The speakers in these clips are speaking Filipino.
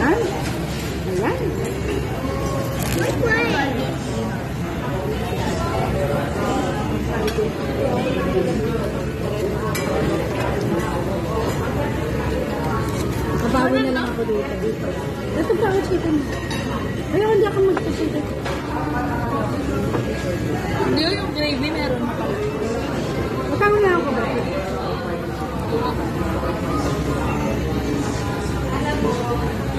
Ayan. Ayan. Kabawi na lang ako dito. Ito pa ako chicken. Ayaw, hindi ako magsachicken. Hindi yung gravy meron. Magkano na ako? Thank you.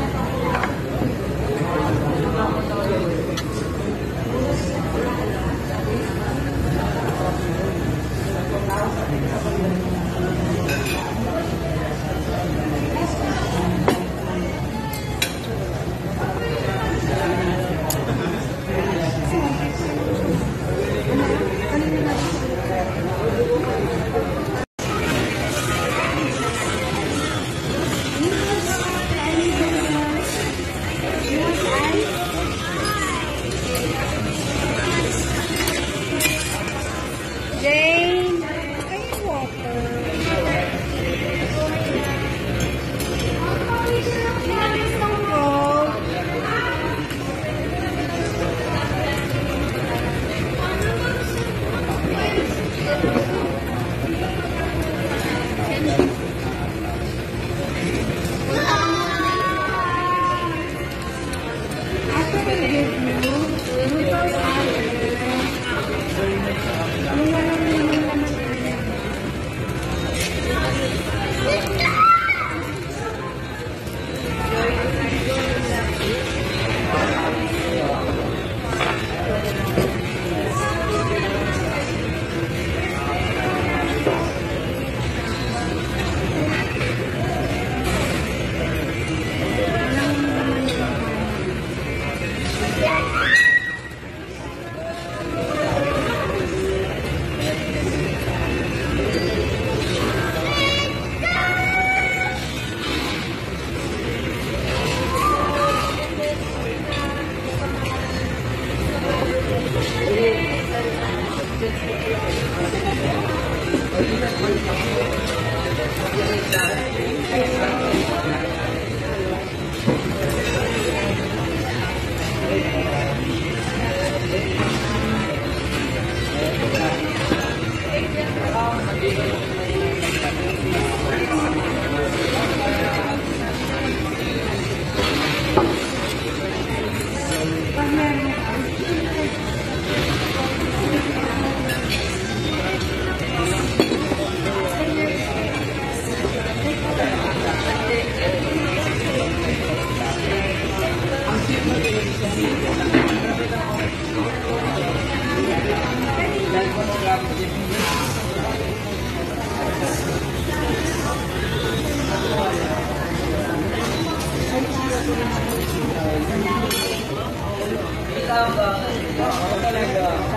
第三个，好，再来个。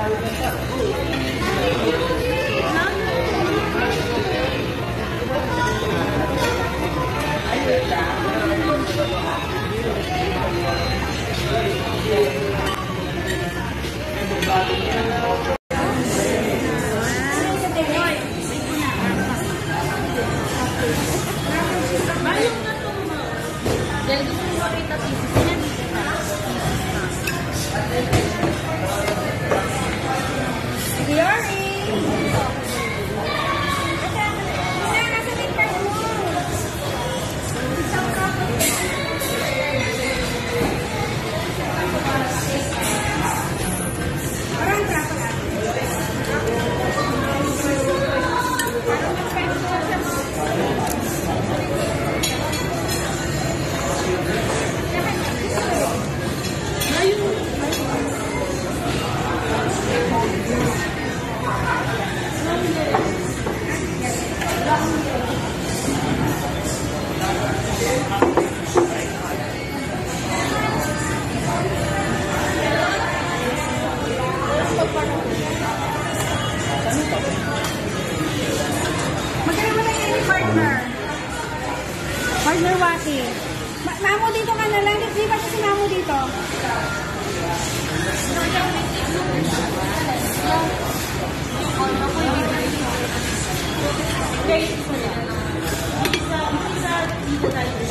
Isa, isa, dito tayo.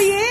yeah.